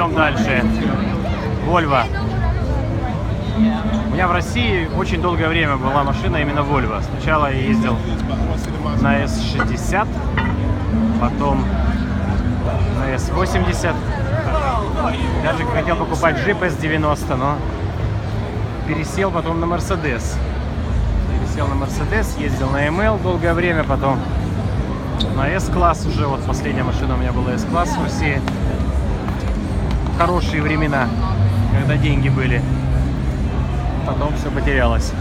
Идем дальше. Volvo. У меня в России очень долгое время была машина именно Volvo. Сначала я ездил на S60, потом на S80. Даже хотел покупать джип S90, но пересел потом на Mercedes. Пересел на Mercedes, ездил на ML долгое время, потом на S-класс уже. Вот последняя машина у меня была S-класс в России. Хорошие времена, когда деньги были. Потом все потерялось.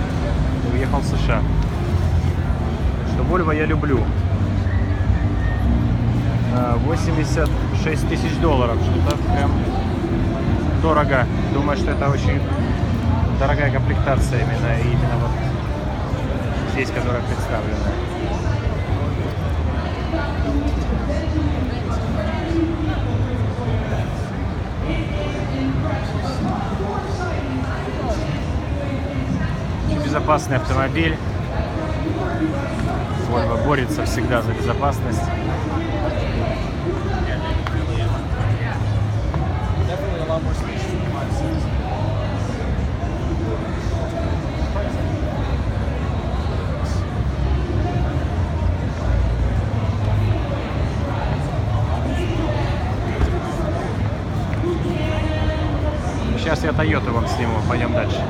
Уехал в США. Что Volvo я люблю. А, 86 тысяч долларов. Что-то прям дорого. Думаю, что это очень дорогая комплектация именно, именно вот здесь, которая представлена. Безопасный автомобиль. Volvo борется всегда за безопасность. Definitely a lot more space than the 5.6. Сейчас я Toyota вам сниму, пойдем дальше.